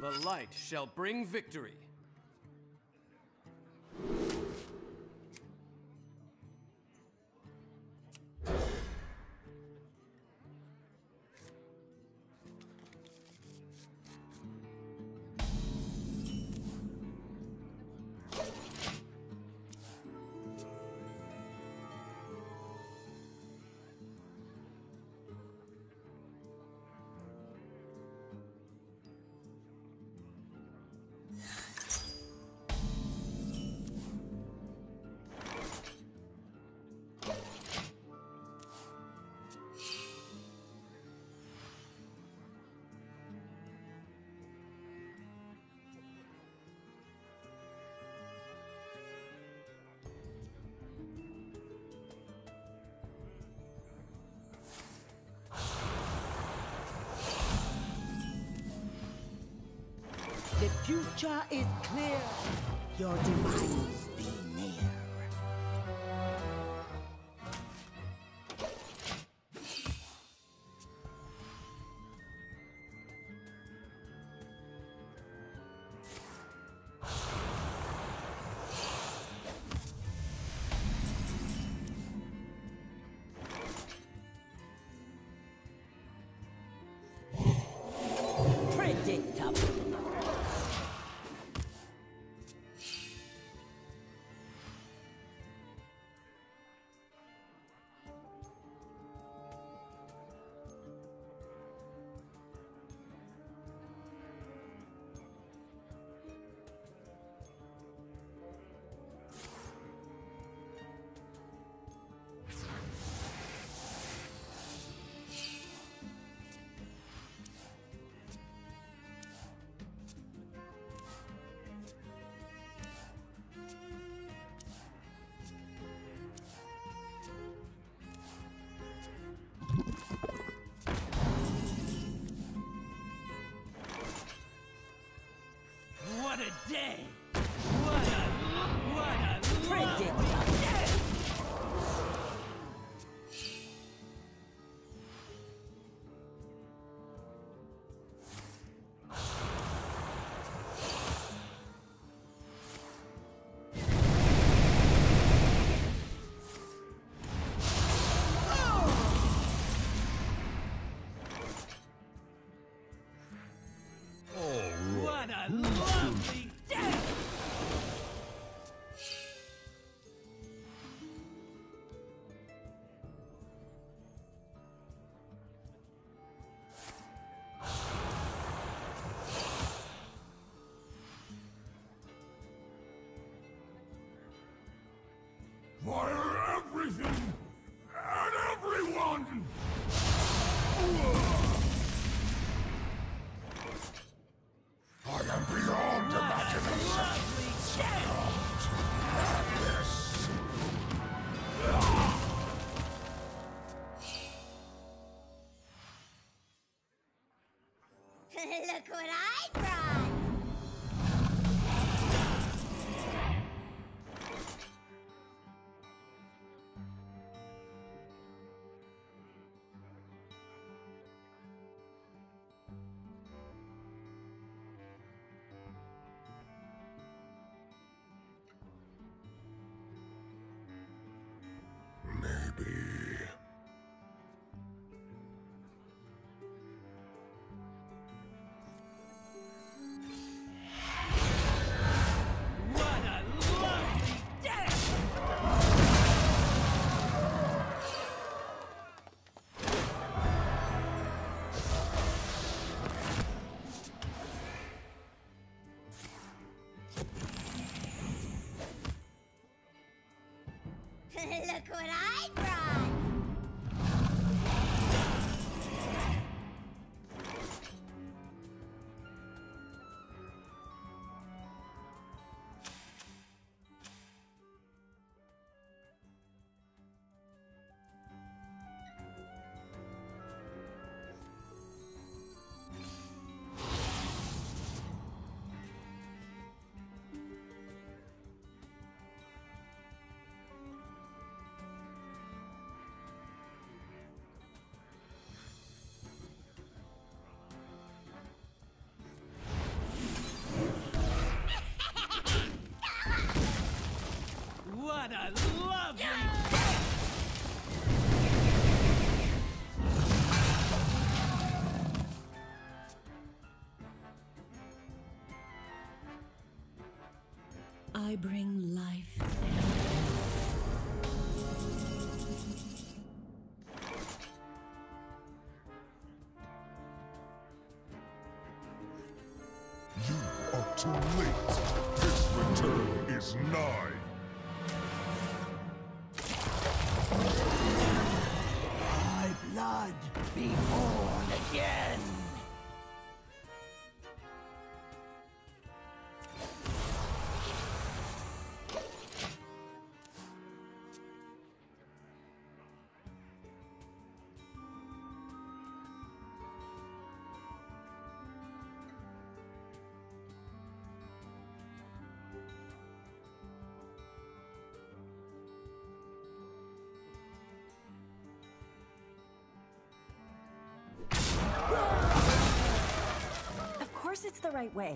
The light shall bring victory. Future is clear. Your demise day! Fire Look what I brought! What a lovely I bring life. You are too late. This return is nigh. Blood be born again. Course it's the right way.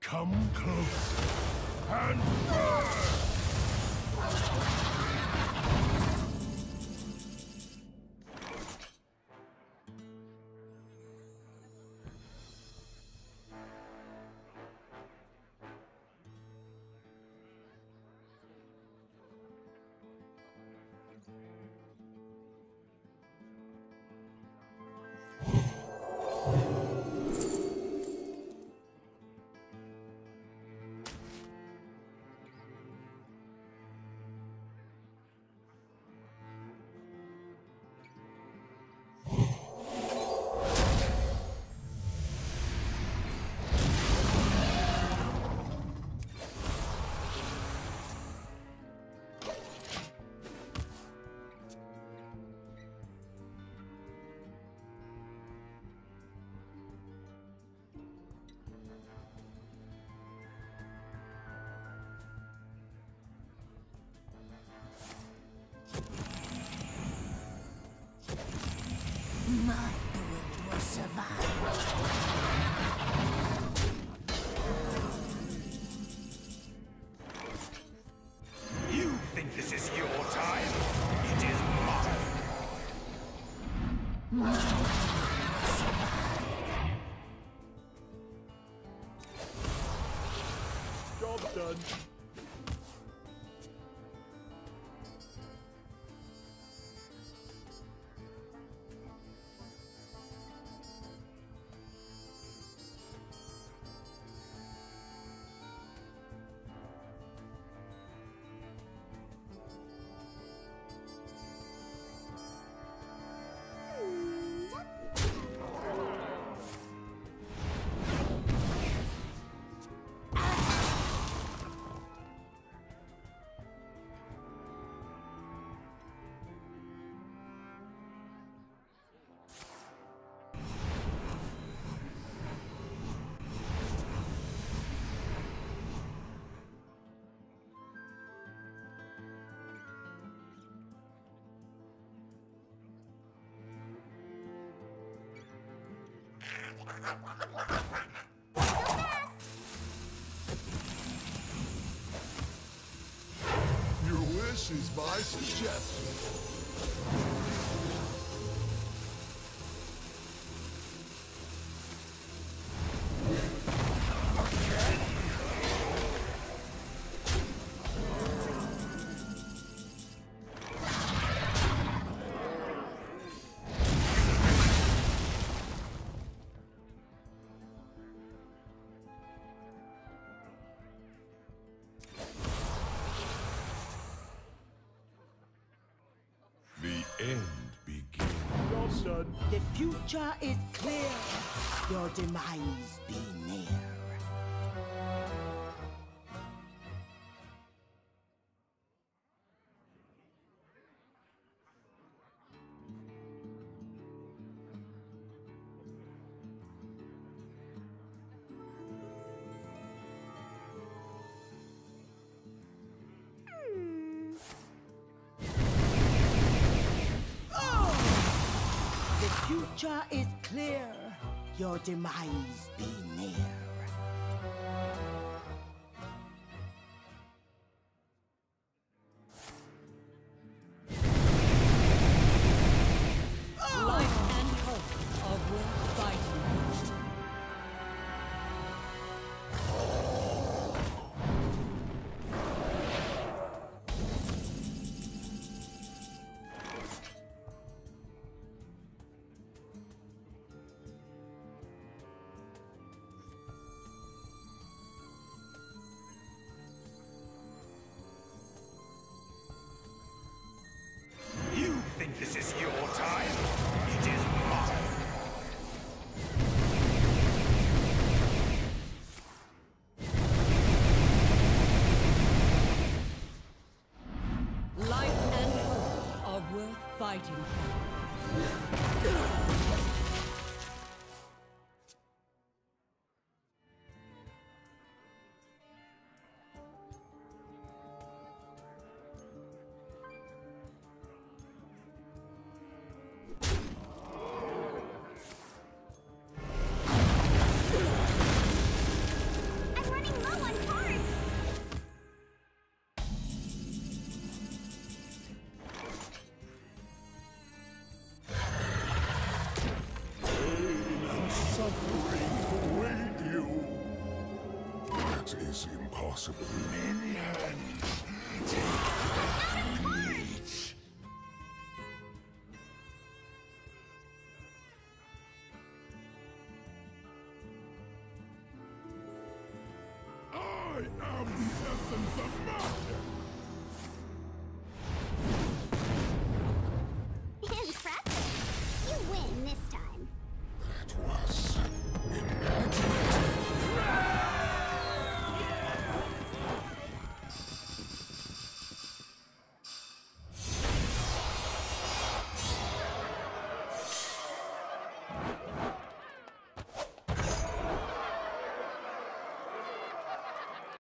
Come close and burn! Is your time? It is mine. Job's done. Your wish is my suggestion. The future is clear. Your demise be near. The future is clear. Your demise be near. That is impossible. Minions,